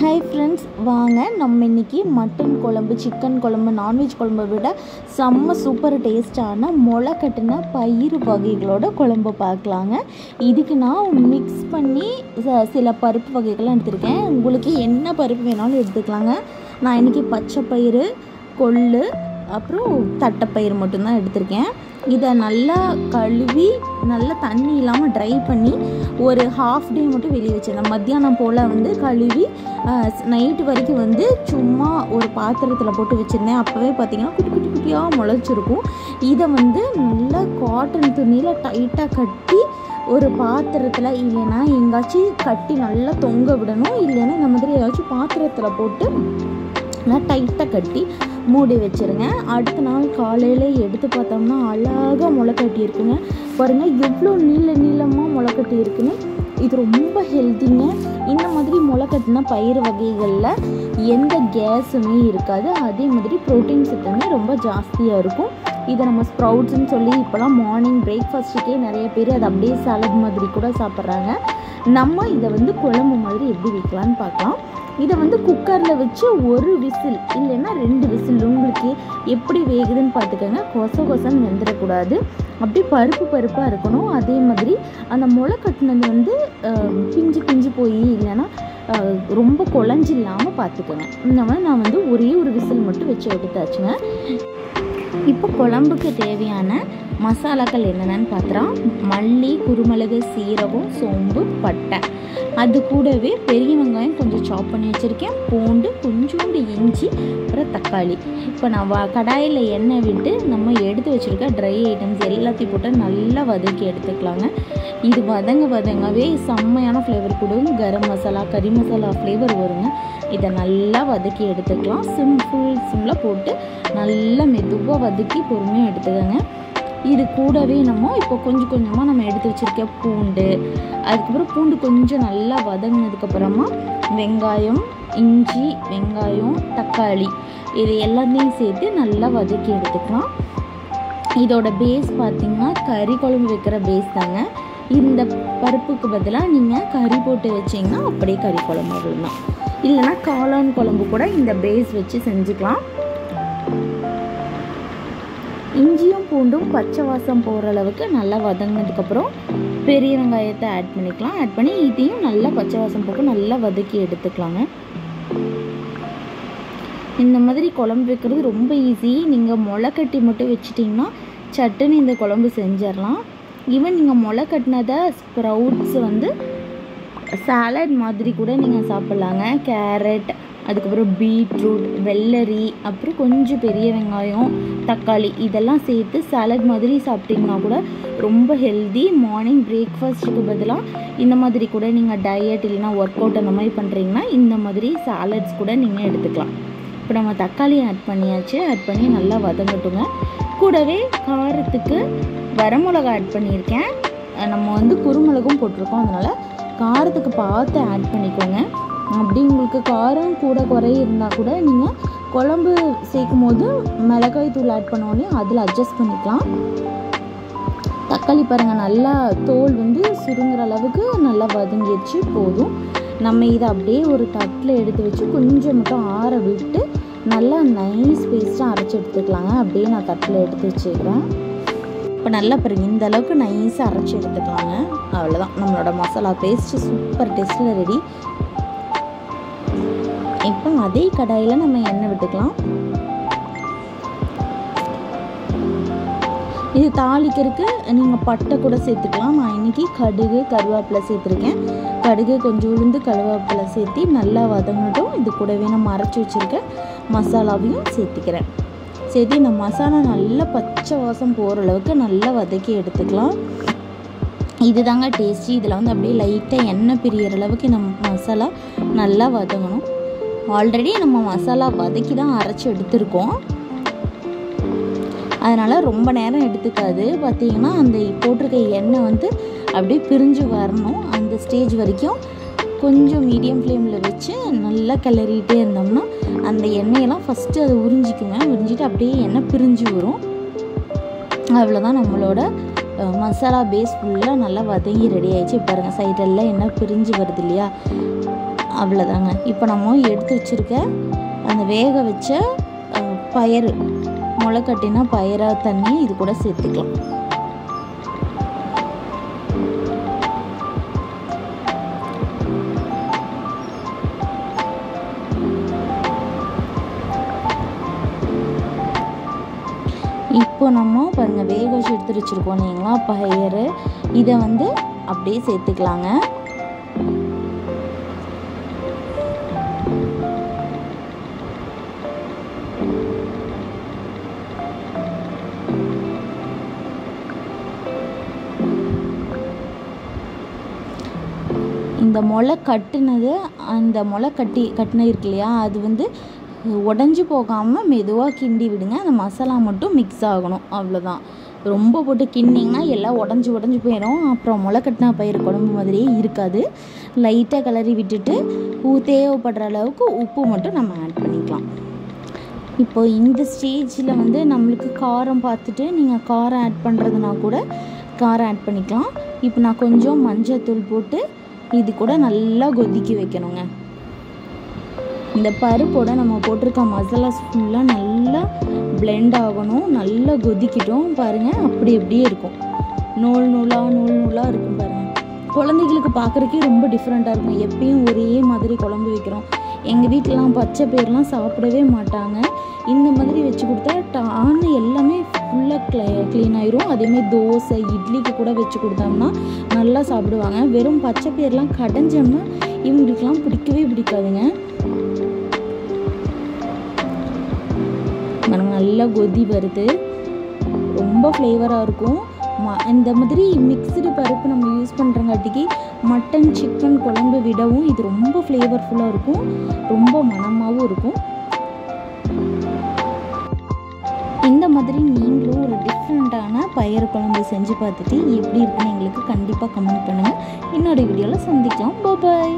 Hi friends வாங்க நம்ம இன்னைக்கு மட்டன் குழம்பு சிக்கன் குழம்பு நான்வெஜ் குழம்பை விட செம்ம சூப்பர் டேஸ்டான முளை கட்டின பயிர் வகைகளோட குழம்பு பார்க்கலாங்க. இதுக்கு நான் மிக்ஸ் பண்ணி ச- சில பருப்பு வகைகள்லாம் எடுத்திருக்கேன். உங்களுக்கு என்ன பருப்பு வேணாலும் எடுத்துக்கலாங்க. நான் இன்றைக்கி பச்சை பயிறு கொள்ளு அப்புறம் தட்டைப்பயிறு மட்டும்தான் எடுத்திருக்கேன். இதை நல்லா கழுவி நல்லா தண்ணி இல்லாமல் ட்ரை பண்ணி ஒரு ஹாஃப் டே மட்டும் வெளியே வச்சிருந்தேன் மத்தியானம் போல் வந்து கழுவி நைட்டு வரைக்கும் வந்து சும்மா ஒரு பாத்திரத்தில் போட்டு வச்சுருந்தேன். அப்போவே பார்த்திங்கன்னா குட்டி குட்டி குட்டியாக முளைச்சிருக்கும். இதை வந்து நல்லா காட்டன் துணியில் டைட்டாக கட்டி ஒரு பாத்திரத்தில் இல்லைன்னா எங்காச்சும் கட்டி நல்லா தொங்க விடணும். இல்லைன்னா இந்த மாதிரி ஏதாச்சும் பாத்திரத்தில் போட்டு நல்லா டைட்டாக கட்டி மூடி வச்சிருங்க. அடுத்த நாள் காலையில் எடுத்து பார்த்தோம்னா அழகாக முளைக்கட்டி இருக்குங்க. பாருங்கள் எவ்வளோ நீள நீளமாக முளைக்கட்டி இருக்குன்னு. இது ரொம்ப ஹெல்த்திங்க இந்த மாதிரி முளைக்கட்டின பயிர் வகைகளில் எந்த கேஸுமே இருக்காது. அதே மாதிரி ப்ரோட்டீன் சத்துமே ரொம்ப ஜாஸ்தியாக இருக்கும். இதை நம்ம ஸ்ப்ரவுட்ஸ்னு சொல்லி இப்போலாம் மார்னிங் பிரேக்ஃபாஸ்ட்டுக்கே நிறைய பேர் அதை அப்படியே சாலட் மாதிரி கூட சாப்பிட்றாங்க. நம்ம இதை வந்து குழம்பு மாதிரி எப்படி வைக்கலான்னு பார்க்கலாம். இதை வந்து குக்கரில் வச்சு ஒரு விசில் இல்லைன்னா ரெண்டு விசில் உங்களுக்கு எப்படி வேகுதுன்னு பார்த்துக்கோங்க. கொச கொசன்னு வெந்துடக்கூடாது அப்படியே பருப்பு பருப்பாக இருக்கணும். அதே மாதிரி அந்த முளை கட்டினது வந்து பிஞ்சு பிஞ்சு போய் இல்லைன்னா ரொம்ப குழஞ்சி இல்லாமல் பார்த்துக்கோங்க. இந்த மாதிரி நான் வந்து ஒரே ஒரு விசில் மட்டும் வச்சு எடுத்தாச்சுங்க. இப்போ குழம்புக்கு தேவையான மசாலாக்கள் என்னென்னு பார்த்தா மல்லி குருமிளகு சீரகம் சோம்பு பட்டை. அது கூடவே பெரிய வெங்காயம் கொஞ்சம் சாப் பண்ணி வச்சுருக்கேன். பூண்டு கொஞ்சோண்டு இஞ்சி அப்புறம் தக்காளி. இப்போ நான் வ கடாயில் எண்ணெய் விட்டு நம்ம எடுத்து வச்சுருக்க ட்ரை ஐட்டம்ஸ் எல்லாத்தையும் போட்டு நல்லா வதக்கி எடுத்துக்கலாங்க. இது வதங்க வதங்கவே செம்மையான ஃப்ளேவர் கொடுக்கும் கரம் மசாலா கறி மசாலா ஃப்ளேவர் வருங்க. இதை நல்லா வதக்கி எடுத்துக்கலாம். சிம் ஃபுல் சிம்மில் போட்டு நல்லா மெதுவாக வதக்கி பொறுமையாக எடுத்துக்கோங்க. இது கூடவே நம்ம இப்போ கொஞ்சம் கொஞ்சமாக நம்ம எடுத்து வச்சுருக்க பூண்டு அதுக்கப்புறம் பூண்டு கொஞ்சம் நல்லா வதங்கினதுக்கப்புறமா வெங்காயம் இஞ்சி வெங்காயம் தக்காளி இது எல்லாத்தையும் சேர்த்து நல்லா வதக்கி எடுத்துக்கலாம். இதோட பேஸ் பார்த்திங்கன்னா கறி குழம்பு வைக்கிற பேஸ் தாங்க. இந்த பருப்புக்கு பதிலாக நீங்கள் கறி போட்டு வச்சிங்கன்னா அப்படியே கறி குழம்பு விடலாம் இல்லைன்னா காளான் குழம்பு கூட இந்த பேஸ் வச்சு செஞ்சுக்கலாம். இஞ்சியும் பூண்டும் பச்சை வாசம் போகிற அளவுக்கு நல்லா வதங்கினதுக்கப்புறம் பெரிய வெங்காயத்தை ஆட் பண்ணிக்கலாம். ஆட் பண்ணி இதையும் நல்லா பச்சை வாசம் போட்டு நல்லா வதக்கி எடுத்துக்கலாங்க. இந்த மாதிரி குழம்பு வைக்கிறது ரொம்ப ஈஸி நீங்கள் முளை கட்டி மட்டும் வச்சிட்டிங்கன்னா சட்டுன்னு இந்த குழம்பு செஞ்சிடலாம். ஈவன் நீங்கள் முளை கட்டினதை ஸ்ப்ரவுட்ஸ் வந்து சாலட் மாதிரி கூட நீங்கள் சாப்பிட்லாங்க. கேரட் அதுக்கப்புறம் பீட்ரூட் வெள்ளரி அப்புறம் கொஞ்சம் பெரிய வெங்காயம் தக்காளி இதெல்லாம் சேர்த்து சாலட் மாதிரி சாப்பிட்டிங்கன்னா கூட ரொம்ப ஹெல்தி மார்னிங் பிரேக்ஃபாஸ்ட்டுக்கு பதிலாக இந்த மாதிரி கூட நீங்கள் டயட் இல்லைன்னா ஒர்க் அவுட் அந்த மாதிரி பண்ணுறீங்கன்னா இந்த மாதிரி சாலட்ஸ் கூட நீங்கள் எடுத்துக்கலாம். இப்போ நம்ம தக்காளி ஆட் பண்ணியாச்சு. ஆட் பண்ணி நல்லா வதங்கட்டுங்க. கூடவே காரத்துக்கு வரமிளகா ஆட் பண்ணியிருக்கேன். நம்ம வந்து குறுமிளகும் போட்டிருக்கோம். அதனால் காரத்துக்கு பார்த்து ஆட் பண்ணிக்கோங்க. அப்படி உங்களுக்கு காரம் கூட குறை இருந்தால் கூட நீங்கள் குழம்பு சேர்க்கும் போது மிளகாய் தூள் ஆட் பண்ணோடனே அதில் அட்ஜஸ்ட் பண்ணிக்கலாம். தக்காளி பாருங்கள் நல்லா தோல் வந்து சுருங்குற அளவுக்கு நல்லா வதங்கிடுச்சு போதும். நம்ம இதை அப்படியே ஒரு தட்டில் எடுத்து வச்சு கொஞ்சம் மட்டும் ஆற விட்டு நல்லா நைஸ் பேஸ்ட்டாக அரைச்சி எடுத்துக்கலாங்க. அப்படியே நான் தட்டில் எடுத்து வச்சுக்கிறேன் இப்போ நல்லா பாருங்க இந்த அளவுக்கு நைஸாக அரைச்சி எடுத்துக்கலாங்க. அவ்வளோதான் நம்மளோட மசாலா பேஸ்ட்டு சூப்பர் டேஸ்ட்டில் ரெடி இப்போ அதே கடாயில் நம்ம எண்ணெய் விட்டுக்கலாம். இது தாளிக்கிறதுக்கு நீங்கள் பட்டை கூட சேர்த்துக்கலாம். நான் இன்றைக்கி கடுகு கருவேப்பிலை சேர்த்துருக்கேன். கடுகு கொஞ்சம் உளுந்து கருவேப்பிலை சேர்த்து நல்லா வதங்கட்டும். இது கூடவே நான் அரைச்சி வச்சுருக்க மசாலாவையும் சேர்த்துக்கிறேன். சேர்த்து இந்த மசாலா நல்லா பச்சை வாசம் போகிற அளவுக்கு நல்லா வதக்கி எடுத்துக்கலாம். இது தாங்க டேஸ்டி இதில் வந்து அப்படியே லைட்டாக எண்ணெய் பிரியற அளவுக்கு நம்ம மசாலா நல்லா வதங்கணும். ஆல்ரெடி நம்ம மசாலா வதக்கி தான் அரைச்சி எடுத்திருக்கோம். அதனால் ரொம்ப நேரம் எடுத்துக்காது. பார்த்தீங்கன்னா அந்த போட்டிருக்க எண்ணெய் வந்து அப்படியே பிரிஞ்சு வரணும். அந்த ஸ்டேஜ் வரைக்கும் கொஞ்சம் மீடியம் ஃப்ளேமில் வச்சு நல்லா கிளறிட்டே இருந்தோம்னா அந்த எண்ணெயெல்லாம் ஃபஸ்ட்டு அதை உறிஞ்சிக்குங்க. உறிஞ்சிட்டு அப்படியே எண்ணெய் பிரிஞ்சு வரும். அவ்வளோதான் நம்மளோட மசாலா பேஸ் ஃபுல்லாக நல்லா வதங்கி ரெடி ஆகிடுச்சு பாருங்கள் சைடெல்லாம் எண்ணெய் பிரிஞ்சு வருது இல்லையா? அவ்வளோதாங்க இப்போ நம்ம எடுத்து வச்சுருக்க அந்த வேக வச்ச அஹ், பயறு முளை கட்டின தண்ணி இது கூட சேர்த்துக்கலாம். இப்போ நம்ம பாருங்கள் வேக வச்சு எடுத்து வச்சுருக்கோம் இல்லைங்களா பயிறு. இதை வந்து அப்படியே சேர்த்துக்கலாங்க. இந்த முளை கட்டினது அந்த முளை கட்டி கட்டின இருக்கு இல்லையா அது வந்து உடஞ்சி போகாமல் மெதுவாக கிண்டி விடுங்க. அந்த மசாலா மட்டும் மிக்ஸ் ஆகணும். அவ்வளோதான் ரொம்ப போட்டு கிண்டிங்கன்னா எல்லாம் உடஞ்சி உடஞ்சி போயிடும். அப்புறம் முளை கட்டின பயிர் குழம்பு மாதிரியே இருக்காது. லைட்டாக கிளறி விட்டுட்டு தேவைப்படுற அளவுக்கு உப்பு மட்டும் நம்ம ஆட் பண்ணிக்கலாம். இப்போ இந்த ஸ்டேஜில் வந்து நம்மளுக்கு காரம் பார்த்துட்டு நீங்கள் காரம் ஆட் பண்ணுறதுனா கூட காரம் ஆட் பண்ணிக்கலாம். இப்போ நான் கொஞ்சம் மஞ்சள் தூள் போட்டு இது கூட நல்லா கொதிக்க வைக்கணுங்க. இந்த பருப்போட நம்ம போட்டிருக்க மசாலாஸ் ஃபுல்லாக நல்லா பிளெண்ட் ஆகணும் நல்லா கொதிக்கிட்டோம் பாருங்கள் அப்படி அப்படியே இருக்கும். நூல் நூலாக நூல் நூலாக இருக்கும் பாருங்கள் குழந்தைகளுக்கு பார்க்குறக்கே ரொம்ப டிஃப்ரெண்ட்டாக இருக்கும். எப்பயும் ஒரே மாதிரி குழம்பு வைக்கிறோம். எங்கள் வீட்டிலலாம் பச்சை பேர்லாம் சாப்பிடவே மாட்டாங்க. இந்த மாதிரி வச்சு கொடுத்தா டான்னு எல்லாமே ஃபுல்லாக க்ளே க்ளீன் ஆயிரும். அதேமாதிரி தோசை இட்லிக்கு கூட வச்சு கொடுத்தோம்னா நல்லா சாப்பிடுவாங்க. வெறும் பச்சை பயிரெலாம் கடைஞ்சோம்னா இவங்களுக்குலாம் பிடிக்கவே பிடிக்காதுங்க. பாருங்க நல்லா கொதி வருது. ரொம்ப ஃப்ளேவராக இருக்கும். ம இந்த மாதிரி மிக்சடு பருப்பு நம்ம யூஸ் பண்ணுறங்காட்டிக்கு மட்டன் சிக்கன் குழம்பு விடவும் இது ரொம்ப ஃப்ளேவர்ஃபுல்லாக இருக்கும். ரொம்ப மணமாகவும் இருக்கும். பயிறு குழம்பு செஞ்சு பார்த்துட்டு எப்படி இருக்குன்னு எங்களுக்கு கண்டிப்பாக கமெண்ட் பண்ணுங்கள் இன்னொரு வீடியோவில் சந்திக்கலாம். பாய்